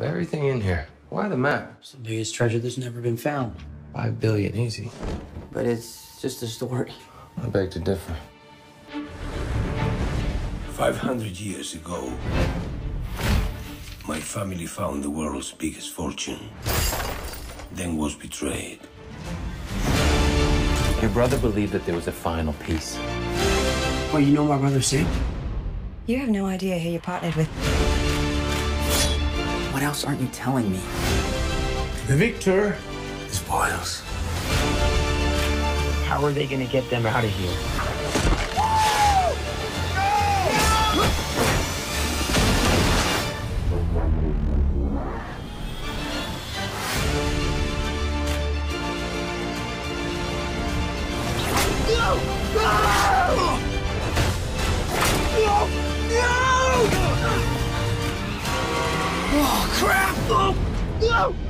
Of everything in here, why the map? It's the biggest treasure that's never been found. Five billion, easy. But it's just a story. I beg to differ. 500 years ago, my family found the world's biggest fortune, then was betrayed. Your brother believed that there was a final piece. Well, you know my brother Sam? You have no idea who you're partnered with. What else aren't you telling me? The victor is spoils. How are they gonna get them out of here? Oh, crap! Oh,